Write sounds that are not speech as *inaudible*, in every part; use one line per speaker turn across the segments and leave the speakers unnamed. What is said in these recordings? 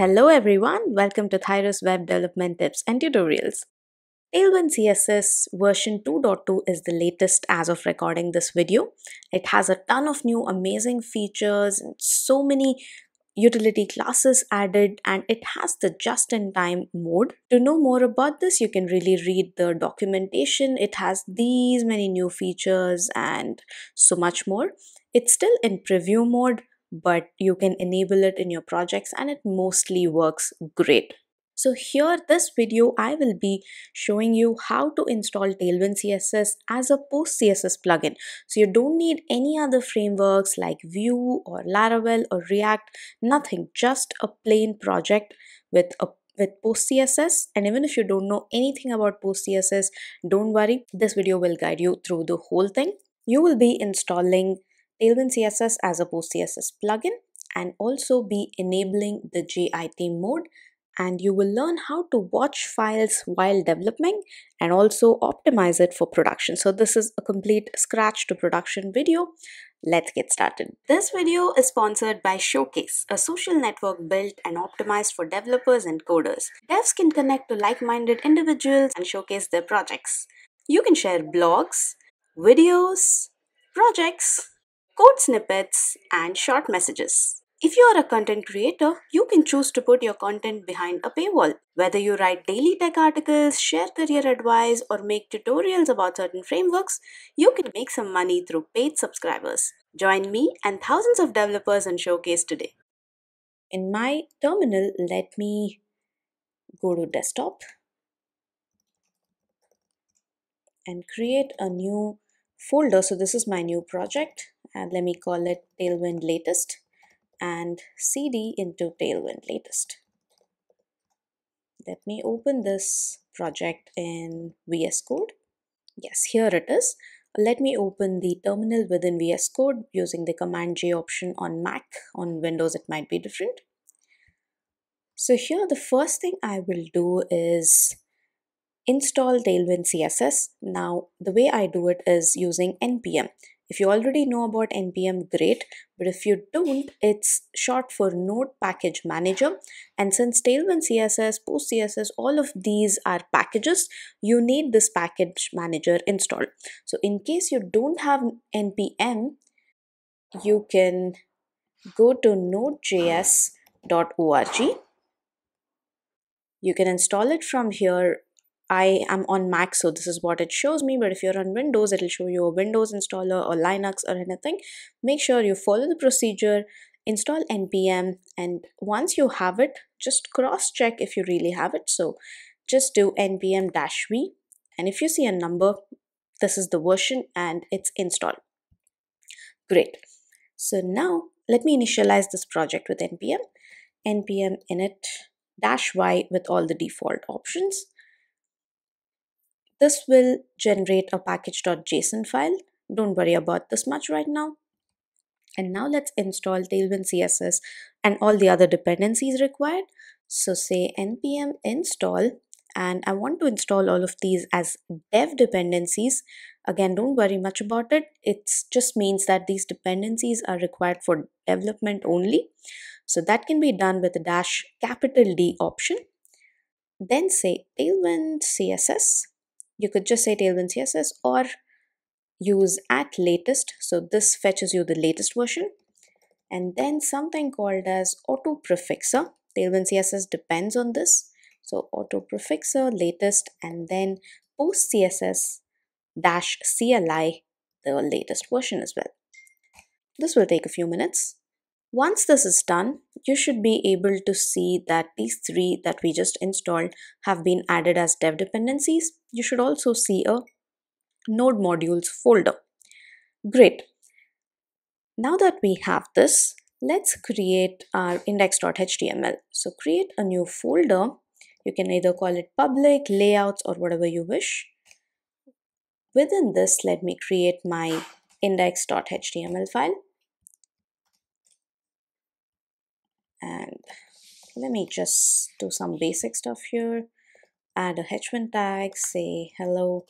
Hello everyone, welcome to Thirus Web Development Tips and Tutorials. Tailwind CSS version 2.2 is the latest as of recording this video. It has a ton of new amazing features and so many utility classes added and it has the just-in-time mode. To know more about this, you can really read the documentation. It has these many new features and so much more. It's still in preview mode but you can enable it in your projects and it mostly works great. So here this video I will be showing you how to install Tailwind CSS as a post CSS plugin. So you don't need any other frameworks like Vue or Laravel or React, nothing, just a plain project with a with post css and even if you don't know anything about post css don't worry this video will guide you through the whole thing you will be installing Tailwind CSS as a post CSS plugin and also be enabling the JIT mode and you will learn how to watch files while developing and also optimize it for production. So this is a complete scratch to production video. Let's get started. This video is sponsored by Showwcase, a social network built and optimized for developers and coders. Devs can connect to like-minded individuals and showcase their projects. You can share blogs, videos, projects, code snippets, and short messages. If you are a content creator, you can choose to put your content behind a paywall. Whether you write daily tech articles, share career advice, or make tutorials about certain frameworks, you can make some money through paid subscribers. Join me and thousands of developers on Showwcase today. In my terminal, let me go to desktop and create a new folder. So this is my new project and let me call it tailwind latest and cd into tailwind latest. Let me open this project in vs code. Yes here it is. Let me open the terminal within vs code using the command j option on mac. On windows it might be different. So here the first thing i will do is install tailwind css now the way i do it is using npm if you already know about NPM, great. But if you don't, it's short for Node Package Manager. And since Tailwind CSS, Post CSS, all of these are packages, you need this package manager installed. So in case you don't have NPM, you can go to nodejs.org. You can install it from here I am on Mac, so this is what it shows me. But if you're on Windows, it'll show you a Windows installer or Linux or anything. Make sure you follow the procedure, install npm, and once you have it, just cross check if you really have it. So just do npm dash v, and if you see a number, this is the version and it's installed. Great. So now let me initialize this project with npm, npm init dash y with all the default options this will generate a package.json file. Don't worry about this much right now. And now let's install Tailwind CSS and all the other dependencies required. So say npm install and I want to install all of these as dev dependencies. Again, don't worry much about it. It just means that these dependencies are required for development only. So that can be done with the dash capital D option. Then say tailwind CSS you could just say tailwind css or use at latest. So this fetches you the latest version. And then something called as auto prefixer tailwind css depends on this. So auto prefixer latest and then post css dash cli the latest version as well. This will take a few minutes once this is done, you should be able to see that these three that we just installed have been added as dev dependencies. You should also see a node modules folder. Great. Now that we have this, let's create our index.html. So create a new folder. You can either call it public, layouts, or whatever you wish. Within this, let me create my index.html file. And let me just do some basic stuff here add a h1 tag say hello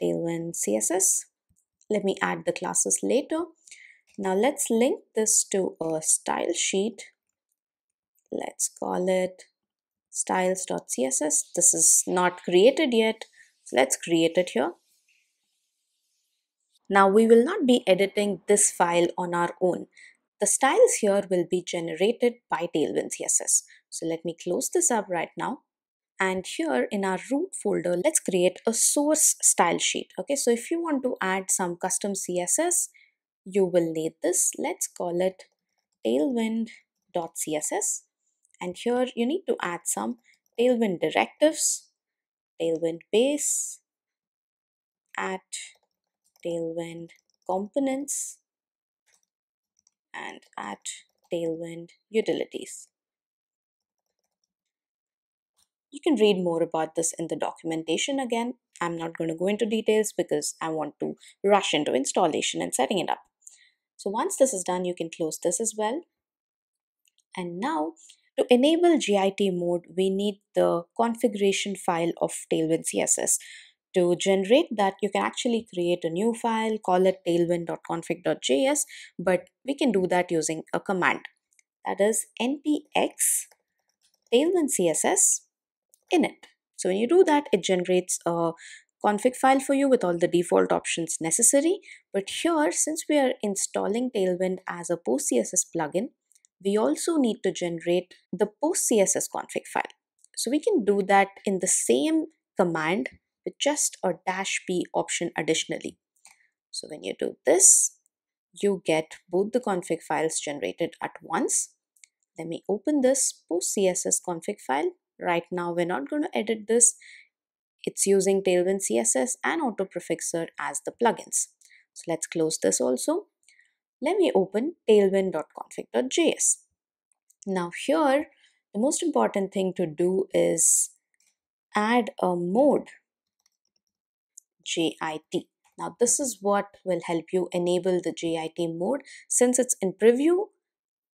tailwind css let me add the classes later now let's link this to a style sheet let's call it styles.css. This is not created yet. So let's create it here. Now we will not be editing this file on our own. The styles here will be generated by Tailwind CSS. So let me close this up right now. And here in our root folder, let's create a source style sheet. Okay, so if you want to add some custom CSS, you will need this. Let's call it tailwind.css. And here you need to add some tailwind directives, tailwind base, add tailwind components, and at tailwind utilities. You can read more about this in the documentation again. I'm not going to go into details because I want to rush into installation and setting it up. So once this is done, you can close this as well. And now to enable JIT mode, we need the configuration file of Tailwind CSS. To generate that, you can actually create a new file, call it tailwind.config.js, but we can do that using a command. That is npx tailwind CSS init. So when you do that, it generates a config file for you with all the default options necessary. But here, since we are installing Tailwind as a PostCSS plugin, we also need to generate the PostCSS config file. So we can do that in the same command with just a dash p option additionally. So when you do this, you get both the config files generated at once. Let me open this post CSS config file. Right now, we're not going to edit this. It's using Tailwind CSS and Autoprefixer as the plugins. So let's close this also. Let me open tailwind.config.js. Now here, the most important thing to do is add a mode JIT. Now this is what will help you enable the JIT mode. Since it's in preview,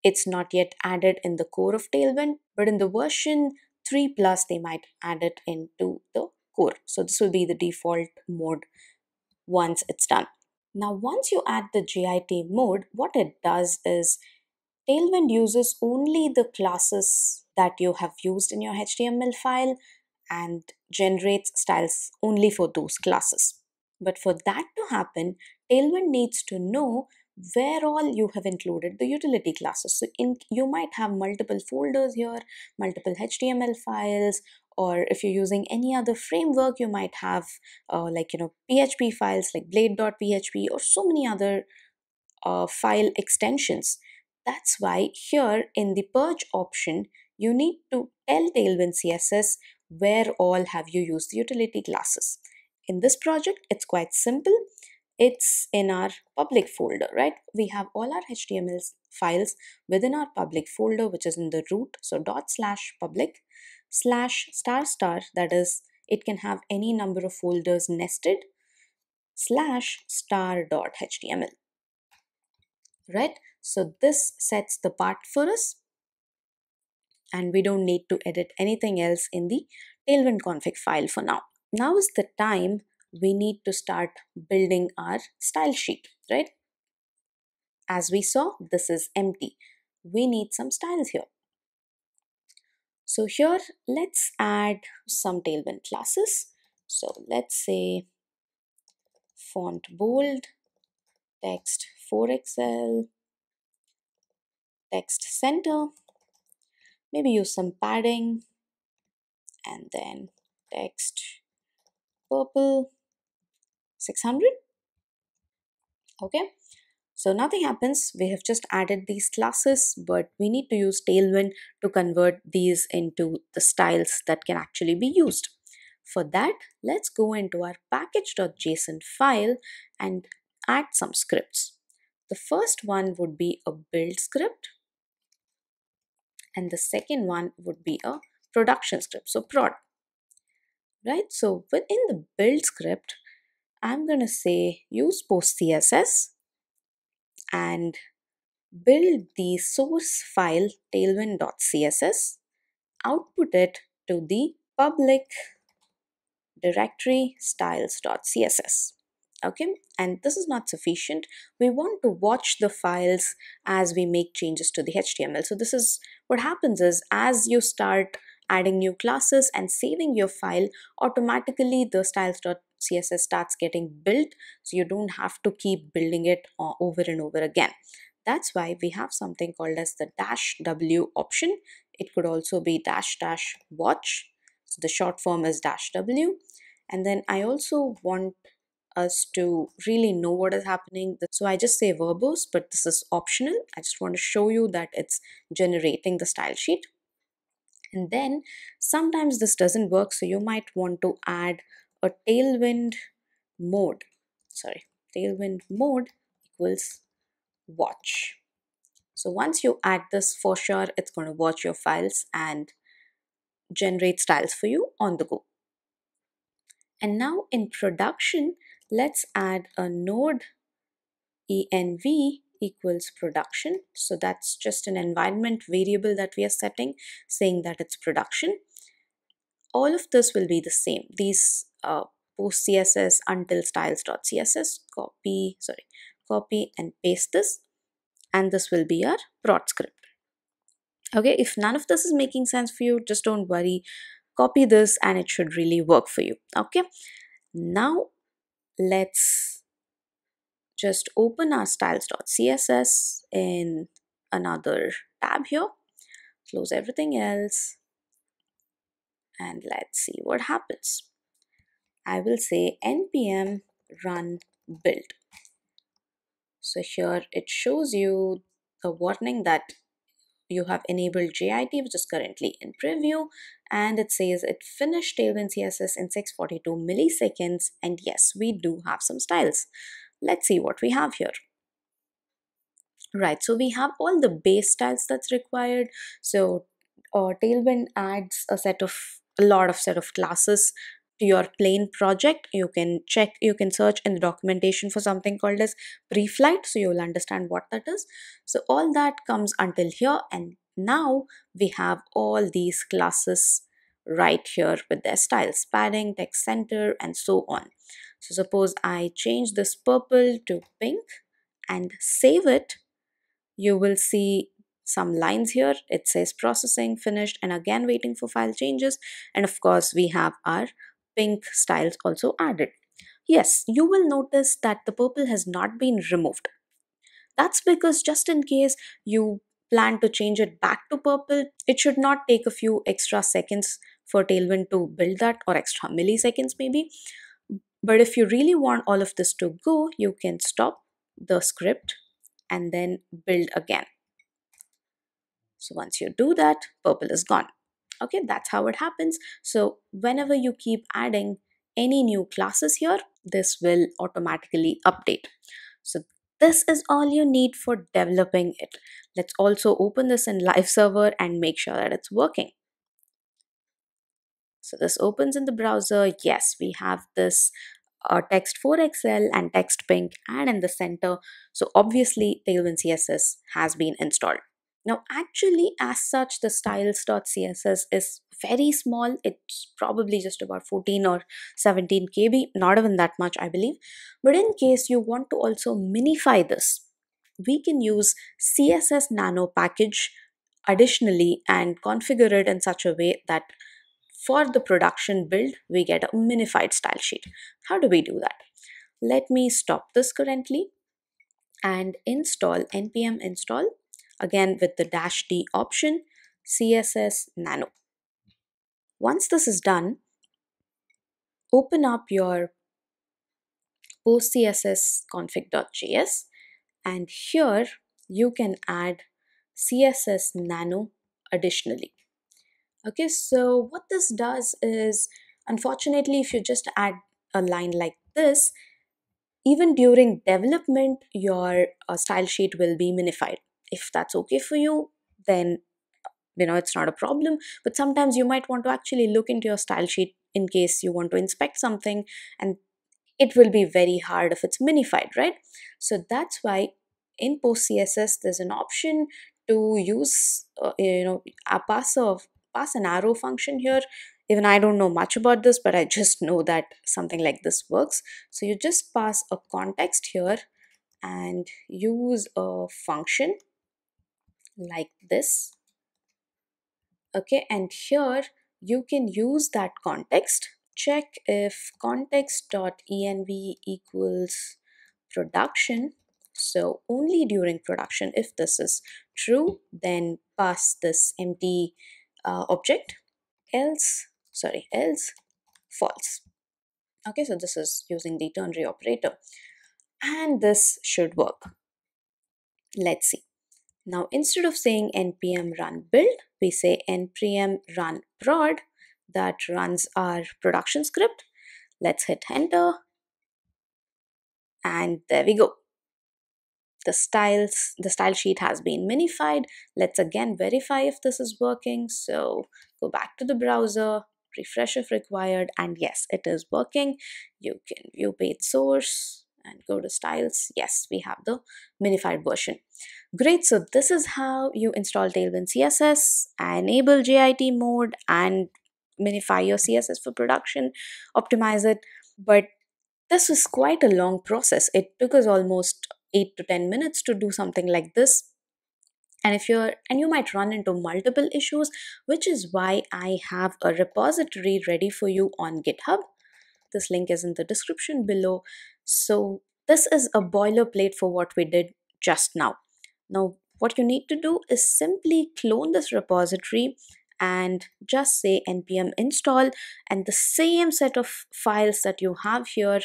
it's not yet added in the core of Tailwind, but in the version 3 plus, they might add it into the core. So this will be the default mode once it's done. Now, once you add the JIT mode, what it does is Tailwind uses only the classes that you have used in your HTML file and generates styles only for those classes. But for that to happen, Tailwind needs to know where all you have included the utility classes. So in, you might have multiple folders here, multiple HTML files, or if you're using any other framework, you might have uh, like, you know, PHP files like blade.php or so many other uh, file extensions. That's why here in the purge option, you need to tell Tailwind CSS where all have you used the utility classes. In this project, it's quite simple it's in our public folder, right? We have all our HTML files within our public folder, which is in the root. So dot slash public slash star star, that is, it can have any number of folders nested slash star dot HTML, right? So this sets the part for us and we don't need to edit anything else in the tailwind config file for now. Now is the time we need to start building our style sheet, right? As we saw, this is empty. We need some styles here. So here, let's add some Tailwind classes. So let's say font bold, text 4XL, text center, maybe use some padding, and then text purple 600 okay? So nothing happens. We have just added these classes but we need to use tailwind to convert these into the styles that can actually be used. For that let's go into our package.json file and add some scripts. The first one would be a build script and the second one would be a production script so prod right so within the build script I'm going to say use post CSS and build the source file tailwind.css, output it to the public directory styles.css. Okay, and this is not sufficient. We want to watch the files as we make changes to the HTML. So, this is what happens is as you start adding new classes and saving your file automatically the styles.css starts getting built. So you don't have to keep building it uh, over and over again. That's why we have something called as the dash w option. It could also be dash dash watch. So the short form is dash w. And then i also want us to really know what is happening. So I just say verbose, but this is optional. I just want to show you that it's generating the style sheet. And then sometimes this doesn't work, so you might want to add a tailwind mode. Sorry, tailwind mode equals watch. So once you add this, for sure, it's going to watch your files and generate styles for you on the go. And now in production, let's add a node env equals production. So that's just an environment variable that we are setting saying that it's production. All of this will be the same. These uh, post CSS until styles.css copy, sorry, copy and paste this and this will be our prod script. Okay, if none of this is making sense for you, just don't worry. Copy this and it should really work for you. Okay, now let's just open our styles.css in another tab here. Close everything else and let's see what happens. I will say npm run build. So here it shows you a warning that you have enabled JIT which is currently in preview and it says it finished Tailwind CSS in 642 milliseconds and yes we do have some styles. Let's see what we have here. Right, so we have all the base styles that's required. So uh, Tailwind adds a set of a lot of set of classes to your plain project you can check you can search in the documentation for something called as pre-flight so you will understand what that is. So all that comes until here and now we have all these classes right here with their styles padding text center and so on. So suppose i change this purple to pink and save it you will see some lines here. It says processing finished and again waiting for file changes. And of course we have our pink styles also added. Yes, you will notice that the purple has not been removed. That's because just in case you plan to change it back to purple, it should not take a few extra seconds for Tailwind to build that or extra milliseconds maybe. But if you really want all of this to go, you can stop the script and then build again. So once you do that, purple is gone okay that's how it happens. So whenever you keep adding any new classes here this will automatically update. So this is all you need for developing it. Let's also open this in live server and make sure that it's working. So this opens in the browser. Yes we have this uh, text 4xl and text pink and in the center. So obviously tailwind css has been installed now, actually, as such, the styles.css is very small. It's probably just about 14 or 17 KB, not even that much, I believe. But in case you want to also minify this, we can use CSS Nano package additionally and configure it in such a way that for the production build, we get a minified style sheet. How do we do that? Let me stop this currently and install npm install again with the dash D option, CSS Nano. Once this is done, open up your post CSS config.js and here you can add CSS Nano additionally. Okay, so what this does is, unfortunately, if you just add a line like this, even during development, your uh, style sheet will be minified if that's okay for you then you know it's not a problem. But sometimes you might want to actually look into your style sheet in case you want to inspect something and it will be very hard if it's minified right? So that's why in post css there's an option to use uh, you know a pass of pass an arrow function here. Even i don't know much about this but i *laughs* just know that something like this works. So you just pass a context here and use a function like this Okay, and here you can use that context. Check if context.env equals production. So only during production, if this is true, then pass this empty uh, object. Else, sorry, else false. Okay, so this is using the ternary operator. And this should work. Let's see. Now, instead of saying npm run build, we say npm run prod that runs our production script. Let's hit enter. And there we go. The styles, the style sheet has been minified. Let's again verify if this is working. So go back to the browser, refresh if required, and yes, it is working. You can view page source, and go to styles. Yes, we have the minified version. Great, so this is how you install Tailwind CSS, enable JIT mode and minify your CSS for production, optimize it. But this was quite a long process. It took us almost 8 to 10 minutes to do something like this and if you're and you might run into multiple issues which is why i have a repository ready for you on github this link is in the description below so this is a boilerplate for what we did just now. Now, what you need to do is simply clone this repository and just say npm install and the same set of files that you have here,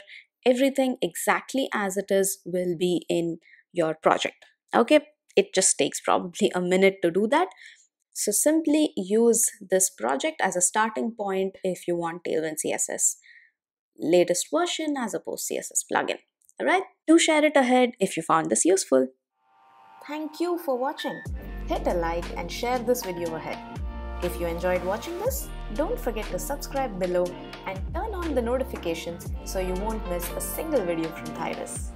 everything exactly as it is will be in your project. Okay, it just takes probably a minute to do that. So simply use this project as a starting point if you want Tailwind CSS latest version as a post CSS plugin. Alright, do share it ahead if you found this useful. Thank you for watching. Hit a like and share this video ahead. If you enjoyed watching this, don't forget to subscribe below and turn on the notifications so you won't miss a single video from Thirus.